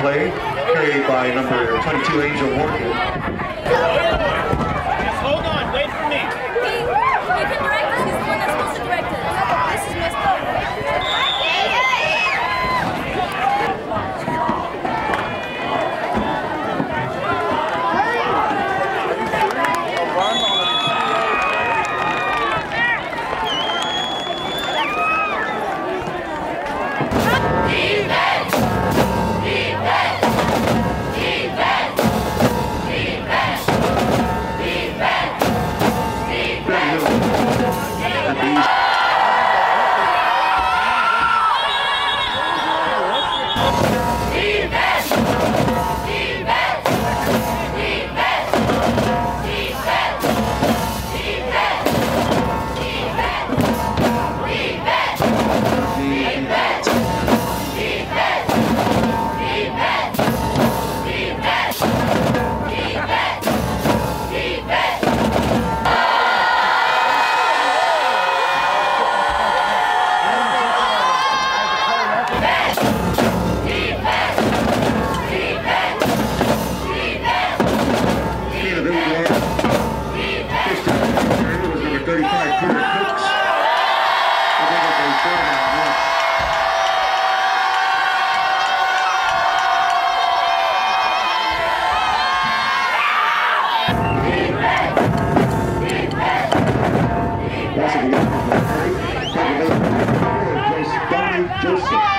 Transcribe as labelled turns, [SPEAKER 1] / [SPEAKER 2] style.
[SPEAKER 1] play, carried by number 22, Angel Morgan. 就是。